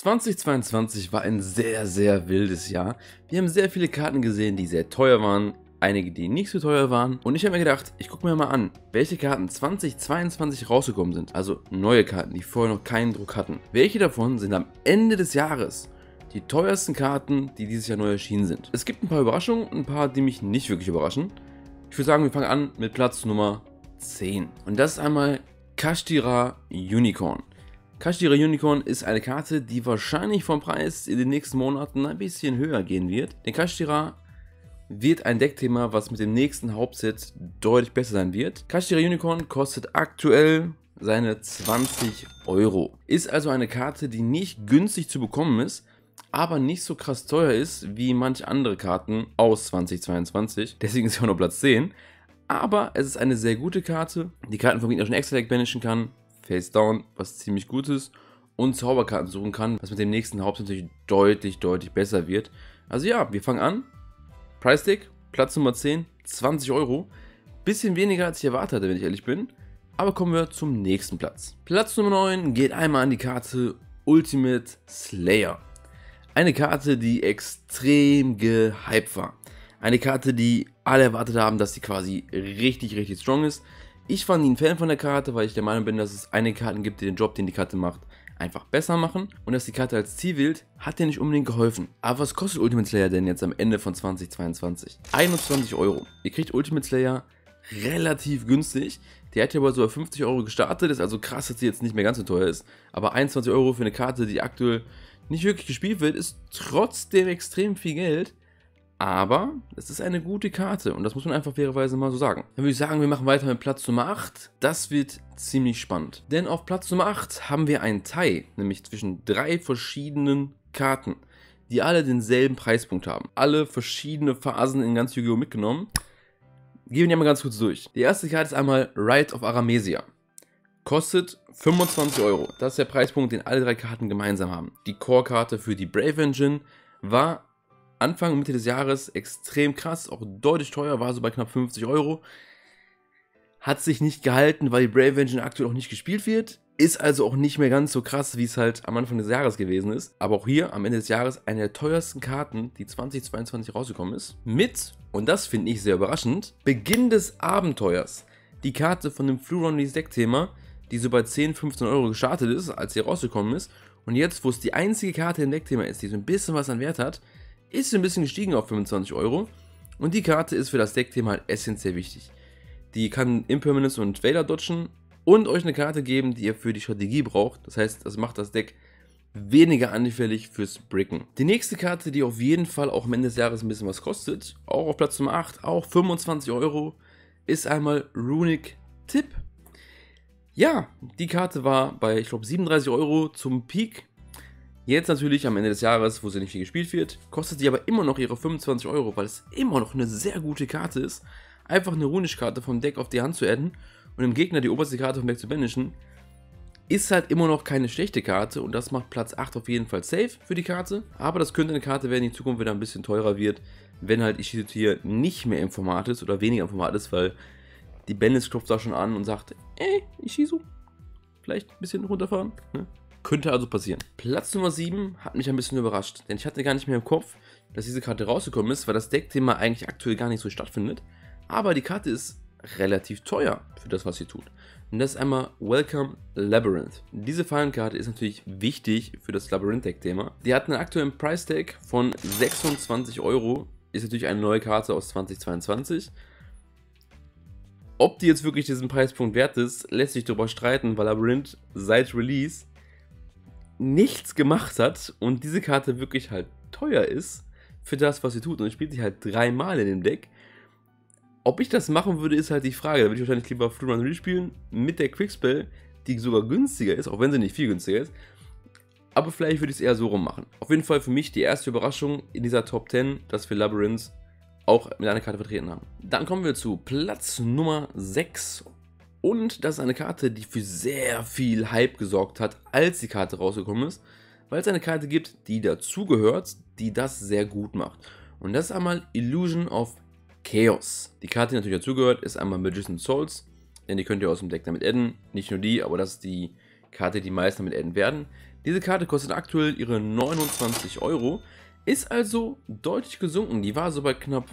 2022 war ein sehr, sehr wildes Jahr. Wir haben sehr viele Karten gesehen, die sehr teuer waren, einige, die nicht so teuer waren. Und ich habe mir gedacht, ich gucke mir mal an, welche Karten 2022 rausgekommen sind. Also neue Karten, die vorher noch keinen Druck hatten. Welche davon sind am Ende des Jahres die teuersten Karten, die dieses Jahr neu erschienen sind. Es gibt ein paar Überraschungen, ein paar, die mich nicht wirklich überraschen. Ich würde sagen, wir fangen an mit Platz Nummer 10. Und das ist einmal Kashtira Unicorn. Kashtira Unicorn ist eine Karte, die wahrscheinlich vom Preis in den nächsten Monaten ein bisschen höher gehen wird. Denn Kashtira wird ein Deckthema, was mit dem nächsten Hauptset deutlich besser sein wird. Kashtira Unicorn kostet aktuell seine 20 Euro. Ist also eine Karte, die nicht günstig zu bekommen ist, aber nicht so krass teuer ist wie manche andere Karten aus 2022. Deswegen ist sie auch nur Platz 10. Aber es ist eine sehr gute Karte, die Karten vom Gegner schon extra banishen kann, Face Down, was ziemlich gut ist, und Zauberkarten suchen kann, was mit dem nächsten Haupt natürlich deutlich, deutlich besser wird. Also ja, wir fangen an. Price Tag, Platz Nummer 10, 20 Euro. Bisschen weniger als ich erwartet hatte, wenn ich ehrlich bin. Aber kommen wir zum nächsten Platz. Platz Nummer 9 geht einmal an die Karte Ultimate Slayer. Eine Karte, die extrem gehypt war. Eine Karte, die alle erwartet haben, dass sie quasi richtig, richtig strong ist. Ich fand ihn Fan von der Karte, weil ich der Meinung bin, dass es einige Karten gibt, die den Job, den die Karte macht, einfach besser machen. Und dass die Karte als Zielwild hat dir nicht unbedingt geholfen. Aber was kostet Ultimate Slayer denn jetzt am Ende von 2022? 21 Euro. Ihr kriegt Ultimate Slayer relativ günstig. Der hat ja aber so 50 Euro gestartet, ist also krass, dass sie jetzt nicht mehr ganz so teuer ist. Aber 21 Euro für eine Karte, die aktuell nicht wirklich gespielt wird, ist trotzdem extrem viel Geld. Aber es ist eine gute Karte und das muss man einfach fairerweise mal so sagen. Dann würde ich sagen, wir machen weiter mit Platz Nummer 8. Das wird ziemlich spannend. Denn auf Platz Nummer 8 haben wir einen Tie, nämlich zwischen drei verschiedenen Karten, die alle denselben Preispunkt haben. Alle verschiedene Phasen in ganz Yu-Gi-Oh! mitgenommen. Gehen wir die mal ganz kurz durch. Die erste Karte ist einmal Rite of Aramesia. Kostet 25 Euro. Das ist der Preispunkt, den alle drei Karten gemeinsam haben. Die Core-Karte für die Brave Engine war Anfang, Mitte des Jahres extrem krass, auch deutlich teuer, war so bei knapp 50 Euro. Hat sich nicht gehalten, weil die Brave Engine aktuell auch nicht gespielt wird. Ist also auch nicht mehr ganz so krass, wie es halt am Anfang des Jahres gewesen ist. Aber auch hier am Ende des Jahres eine der teuersten Karten, die 2022 rausgekommen ist. Mit, und das finde ich sehr überraschend, Beginn des Abenteuers. Die Karte von dem Fluron Deck-Thema, die so bei 10, 15 Euro gestartet ist, als sie rausgekommen ist. Und jetzt, wo es die einzige Karte im Deck-Thema ist, die so ein bisschen was an Wert hat, ist ein bisschen gestiegen auf 25 Euro. Und die Karte ist für das Deckthema halt essentiell wichtig. Die kann Impermanence und Vader dodgen und euch eine Karte geben, die ihr für die Strategie braucht. Das heißt, das macht das Deck weniger anfällig fürs Bricken. Die nächste Karte, die auf jeden Fall auch am Ende des Jahres ein bisschen was kostet, auch auf Platz Nummer 8, auch 25 Euro, ist einmal Runic Tip. Ja, die Karte war bei, ich glaube, 37 Euro zum Peak Jetzt natürlich am Ende des Jahres, wo sie nicht viel gespielt wird, kostet sie aber immer noch ihre 25 Euro, weil es immer noch eine sehr gute Karte ist, einfach eine Runisch-Karte vom Deck auf die Hand zu adden und dem Gegner die oberste Karte vom Deck zu banishen, ist halt immer noch keine schlechte Karte und das macht Platz 8 auf jeden Fall safe für die Karte. Aber das könnte eine Karte werden, die in Zukunft wieder ein bisschen teurer wird, wenn halt Ishizu hier nicht mehr im Format ist oder weniger im Format ist, weil die Bandits klopft da schon an und sagt, ey, Ishizu, vielleicht ein bisschen runterfahren. Ne? Könnte also passieren. Platz Nummer 7 hat mich ein bisschen überrascht, denn ich hatte gar nicht mehr im Kopf, dass diese Karte rausgekommen ist, weil das Deckthema eigentlich aktuell gar nicht so stattfindet. Aber die Karte ist relativ teuer für das, was sie tut. Und das ist einmal Welcome Labyrinth. Diese Fallenkarte ist natürlich wichtig für das Labyrinth-Deck-Thema. Die hat einen aktuellen Price-Tag von 26 Euro. Ist natürlich eine neue Karte aus 2022. Ob die jetzt wirklich diesen Preispunkt wert ist, lässt sich darüber streiten, weil Labyrinth seit Release nichts gemacht hat und diese Karte wirklich halt teuer ist für das, was sie tut. Und es spielt sich halt dreimal in dem Deck. Ob ich das machen würde, ist halt die Frage. Da würde ich wahrscheinlich lieber Flu Run spielen mit der Quickspell, die sogar günstiger ist, auch wenn sie nicht viel günstiger ist. Aber vielleicht würde ich es eher so rum machen. Auf jeden Fall für mich die erste Überraschung in dieser Top 10, dass wir Labyrinth auch mit einer Karte vertreten haben. Dann kommen wir zu Platz Nummer 6 und das ist eine Karte, die für sehr viel Hype gesorgt hat, als die Karte rausgekommen ist, weil es eine Karte gibt, die dazugehört, die das sehr gut macht. Und das ist einmal Illusion of Chaos. Die Karte, die natürlich dazugehört, ist einmal Magician Souls, denn die könnt ihr aus dem Deck damit adden. Nicht nur die, aber das ist die Karte, die meist damit adden werden. Diese Karte kostet aktuell ihre 29 Euro, ist also deutlich gesunken. Die war so bei knapp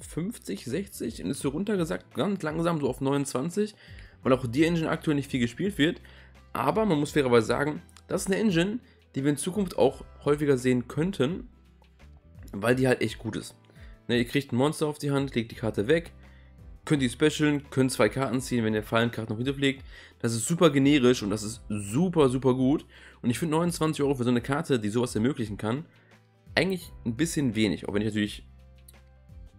50, 60 und ist so runtergesackt, ganz langsam so auf 29, weil auch die Engine aktuell nicht viel gespielt wird. Aber man muss fairerweise sagen, das ist eine Engine, die wir in Zukunft auch häufiger sehen könnten, weil die halt echt gut ist. Ne, ihr kriegt ein Monster auf die Hand, legt die Karte weg, könnt die specialen, könnt zwei Karten ziehen, wenn ihr Fallenkarten noch hinterlegt. Das ist super generisch und das ist super, super gut. Und ich finde 29 Euro für so eine Karte, die sowas ermöglichen kann, eigentlich ein bisschen wenig. Auch wenn ich natürlich,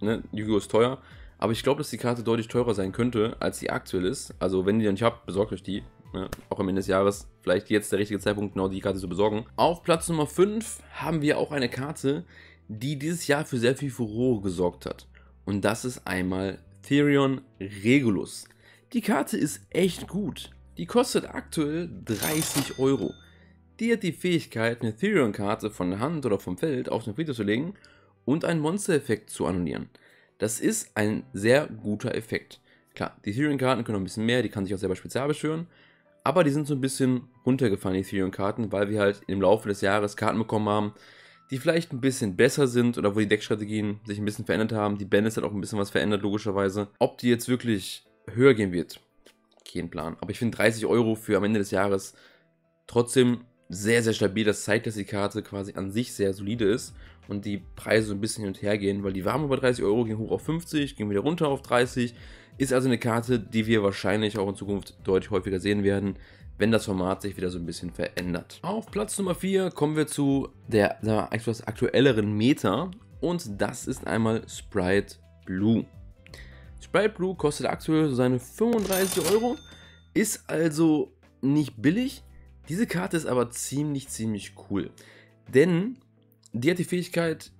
ne, Yu-Gi-Oh! ist teuer, aber ich glaube, dass die Karte deutlich teurer sein könnte, als sie aktuell ist. Also wenn ihr die nicht habt, besorgt euch die. Ne? Auch am Ende des Jahres vielleicht jetzt der richtige Zeitpunkt, genau die Karte zu besorgen. Auf Platz Nummer 5 haben wir auch eine Karte, die dieses Jahr für sehr viel Furore gesorgt hat. Und das ist einmal Therion Regulus. Die Karte ist echt gut. Die kostet aktuell 30 Euro. Die hat die Fähigkeit, eine Therion-Karte von der Hand oder vom Feld auf den Friedhof zu legen und einen Monster-Effekt zu annullieren. Das ist ein sehr guter Effekt. Klar, die Therion-Karten können noch ein bisschen mehr, die kann sich auch selber spezial beschwören, aber die sind so ein bisschen runtergefallen, die Therion-Karten, weil wir halt im Laufe des Jahres Karten bekommen haben, die vielleicht ein bisschen besser sind oder wo die Deckstrategien sich ein bisschen verändert haben. Die Bandits hat auch ein bisschen was verändert, logischerweise. Ob die jetzt wirklich höher gehen wird, kein Plan. Aber ich finde 30 Euro für am Ende des Jahres trotzdem sehr, sehr stabil. Das zeigt, dass die Karte quasi an sich sehr solide ist und die Preise so ein bisschen hin und her gehen, weil die waren über 30 Euro, gingen hoch auf 50, gingen wieder runter auf 30. Ist also eine Karte, die wir wahrscheinlich auch in Zukunft deutlich häufiger sehen werden wenn das Format sich wieder so ein bisschen verändert. Auf Platz Nummer 4 kommen wir zu der, der etwas aktuelleren Meta und das ist einmal Sprite Blue. Sprite Blue kostet aktuell seine 35 Euro, ist also nicht billig. Diese Karte ist aber ziemlich, ziemlich cool. Denn die hat die Fähigkeit,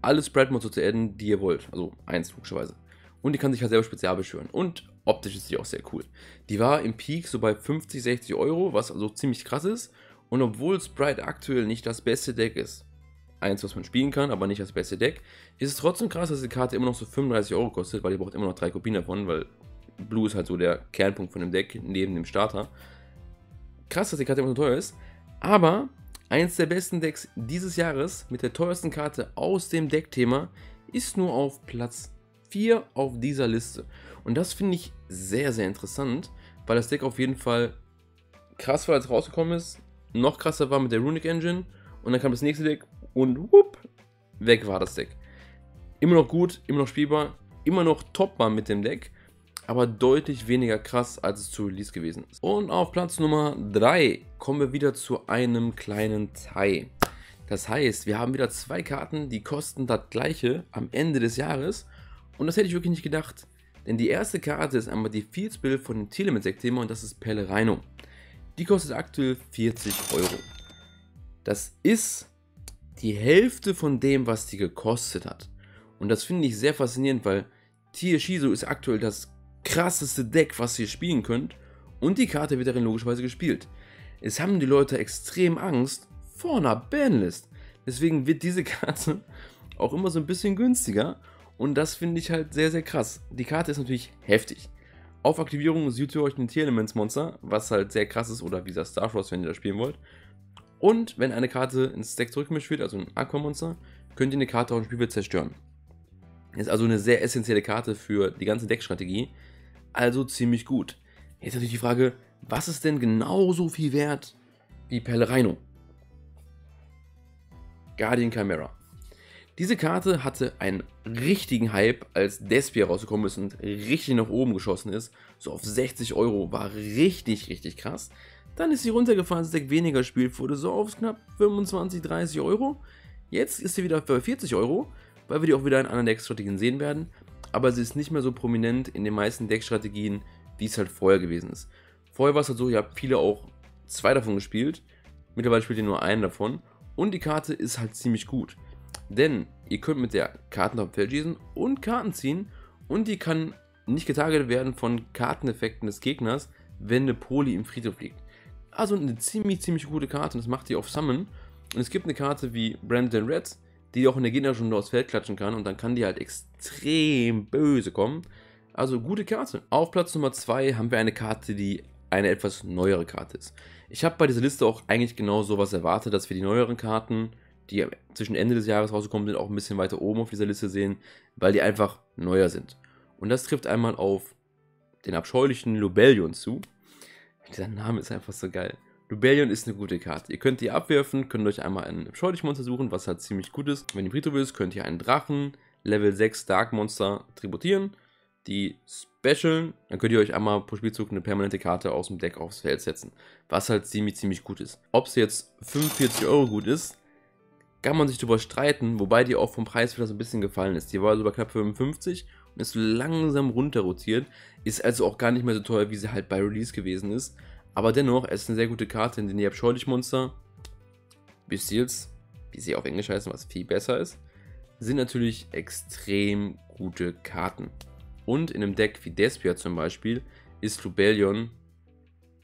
alle Sprite-Mods zu adden, die ihr wollt. Also eins, logischerweise. Und die kann sich halt selber spezial beschwören. Und optisch ist die auch sehr cool. Die war im Peak so bei 50, 60 Euro, was also ziemlich krass ist. Und obwohl Sprite aktuell nicht das beste Deck ist, eins, was man spielen kann, aber nicht das beste Deck, ist es trotzdem krass, dass die Karte immer noch so 35 Euro kostet, weil ihr braucht immer noch drei Kopien davon, weil Blue ist halt so der Kernpunkt von dem Deck, neben dem Starter. Krass, dass die Karte immer so teuer ist, aber eins der besten Decks dieses Jahres mit der teuersten Karte aus dem Deckthema ist nur auf Platz 4 auf dieser Liste. Und das finde ich sehr, sehr interessant, weil das Deck auf jeden Fall krass war, als rausgekommen ist. Noch krasser war mit der Runic Engine. Und dann kam das nächste Deck und whoop, weg war das Deck. Immer noch gut, immer noch spielbar, immer noch topbar mit dem Deck, aber deutlich weniger krass, als es zu Release gewesen ist. Und auf Platz Nummer 3 kommen wir wieder zu einem kleinen Tie. Das heißt, wir haben wieder zwei Karten, die kosten das gleiche am Ende des Jahres. Und das hätte ich wirklich nicht gedacht. Denn die erste Karte ist einmal die Fields Bill von dem Telemensekt-Thema und das ist Pellerino. Die kostet aktuell 40 Euro. Das ist die Hälfte von dem, was die gekostet hat. Und das finde ich sehr faszinierend, weil Tier Shizo ist aktuell das krasseste Deck, was ihr spielen könnt. Und die Karte wird darin logischerweise gespielt. Es haben die Leute extrem Angst vor einer Banlist. Deswegen wird diese Karte auch immer so ein bisschen günstiger. Und das finde ich halt sehr, sehr krass. Die Karte ist natürlich heftig. Auf Aktivierung seht ihr euch ein Tier-Elements-Monster, was halt sehr krass ist, oder wie das Starfrost, wenn ihr das spielen wollt. Und wenn eine Karte ins Deck zurückgemischt wird, also ein Aquamonster, könnt ihr eine Karte auf dem Spielfeld zerstören. Ist also eine sehr essentielle Karte für die ganze Deckstrategie. Also ziemlich gut. Jetzt natürlich die Frage, was ist denn genauso viel wert wie Pellerino? Guardian Chimera. Diese Karte hatte einen richtigen Hype, als Despia rausgekommen ist und richtig nach oben geschossen ist. So auf 60 Euro, war richtig, richtig krass. Dann ist sie runtergefallen, das Deck weniger spielt, wurde so auf knapp 25, 30 Euro. Jetzt ist sie wieder bei 40 Euro, weil wir die auch wieder in anderen Deckstrategien sehen werden. Aber sie ist nicht mehr so prominent in den meisten Deckstrategien, wie es halt vorher gewesen ist. Vorher war es halt so, ihr habt viele auch zwei davon gespielt. Mittlerweile spielt ihr nur einen davon. Und die Karte ist halt ziemlich gut. Denn ihr könnt mit der Karten auf dem Feld schießen und Karten ziehen und die kann nicht getargetet werden von Karteneffekten des Gegners, wenn eine Poli im Friedhof liegt. Also eine ziemlich, ziemlich gute Karte und das macht die auf Summon. Und es gibt eine Karte wie Brandon Red, die auch in der Gegnerrunde aufs Feld klatschen kann und dann kann die halt extrem böse kommen. Also gute Karte. Auf Platz Nummer 2 haben wir eine Karte, die eine etwas neuere Karte ist. Ich habe bei dieser Liste auch eigentlich genau sowas erwartet, dass wir die neueren Karten, die zwischen Ende des Jahres rausgekommen sind, auch ein bisschen weiter oben auf dieser Liste sehen, weil die einfach neuer sind. Und das trifft einmal auf den abscheulichen Lubellion zu. Dieser Name ist einfach so geil. Lubellion ist eine gute Karte. Ihr könnt die abwerfen, könnt euch einmal ein abscheulichen Monster suchen, was halt ziemlich gut ist. Wenn ihr Friedhof ist, könnt ihr einen Drachen, Level 6 Dark Monster tributieren. Die specialen, dann könnt ihr euch einmal pro Spielzug eine permanente Karte aus dem Deck aufs Feld setzen. Was halt ziemlich, ziemlich gut ist. Ob es jetzt 45 Euro gut ist, kann man sich darüber streiten, wobei die auch vom Preis wieder so ein bisschen gefallen ist. Die war so bei knapp 55 und ist langsam runter rotiert. Ist also auch gar nicht mehr so teuer, wie sie halt bei Release gewesen ist. Aber dennoch, es ist eine sehr gute Karte, in der ihr habt Scheulich Monster, Bestials, wie sie auf Englisch heißen, was viel besser ist, sind natürlich extrem gute Karten. Und in einem Deck wie Despia zum Beispiel ist Lubellion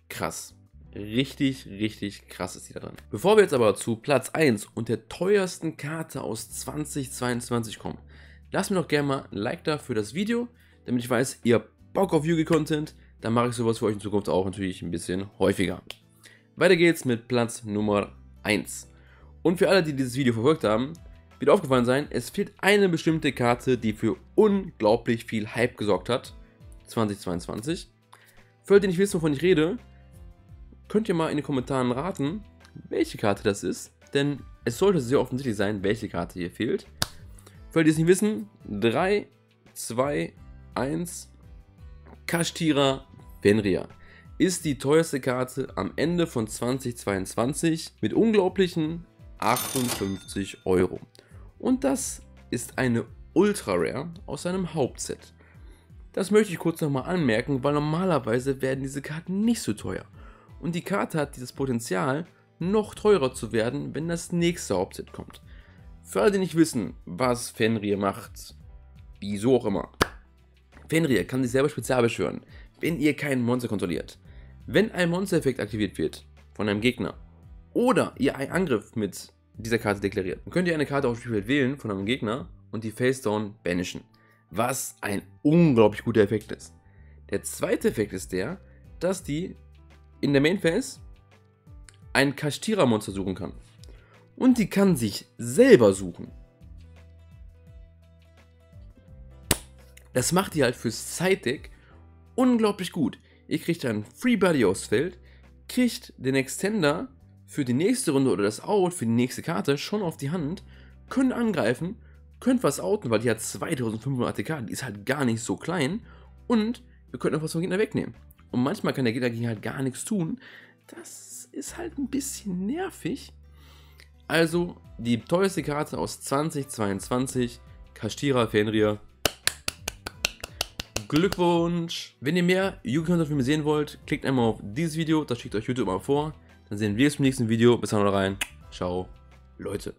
krass. Richtig, richtig krass ist die da drin. Bevor wir jetzt aber zu Platz 1 und der teuersten Karte aus 2022 kommen, lasst mir doch gerne mal ein Like da für das Video, damit ich weiß, ihr habt Bock auf Yugi-Content. Dann mache ich sowas für euch in Zukunft auch natürlich ein bisschen häufiger. Weiter geht's mit Platz Nummer 1. Und für alle, die dieses Video verfolgt haben, wird aufgefallen sein, es fehlt eine bestimmte Karte, die für unglaublich viel Hype gesorgt hat. 2022. Für alle, die nicht wissen, wovon ich rede, könnt ihr mal in den Kommentaren raten, welche Karte das ist. Denn es sollte sehr offensichtlich sein, welche Karte hier fehlt. Für alle, die es nicht wissen, 3, 2, 1, Kashtira Fenrir ist die teuerste Karte am Ende von 2022 mit unglaublichen 58 Euro. Und das ist eine Ultra Rare aus seinem Hauptset. Das möchte ich kurz nochmal anmerken, weil normalerweise werden diese Karten nicht so teuer. Und die Karte hat dieses Potenzial, noch teurer zu werden, wenn das nächste Hauptset kommt. Für alle, die nicht wissen, was Fenrir macht, wieso auch immer. Fenrir kann sich selber spezial beschwören, wenn ihr kein Monster kontrolliert. Wenn ein Monster-Effekt aktiviert wird von einem Gegner oder ihr einen Angriff mit dieser Karte deklariert, dann könnt ihr eine Karte auf dem Spielfeld wählen von einem Gegner und die Face-Down banishen. Was ein unglaublich guter Effekt ist. Der zweite Effekt ist der, dass die in der Main Phase ein Kashtira-Monster suchen kann. Und die kann sich selber suchen. Das macht die halt fürs Side-Deck unglaublich gut. Ihr kriegt dann Free Body aufs Feld, kriegt den Extender für die nächste Runde oder das Out für die nächste Karte schon auf die Hand, könnt angreifen, könnt was outen, weil die hat 2500 ATK, die ist halt gar nicht so klein und ihr könnt auch was vom Gegner wegnehmen. Und manchmal kann der Gegner gegen halt gar nichts tun. Das ist halt ein bisschen nervig. Also die teuerste Karte aus 2022, Kastira Fenrir. Glückwunsch! Wenn ihr mehr mir sehen wollt, klickt einmal auf dieses Video, das schickt euch YouTube mal vor. Dann sehen wir uns im nächsten Video. Bis dann rein. Ciao, Leute.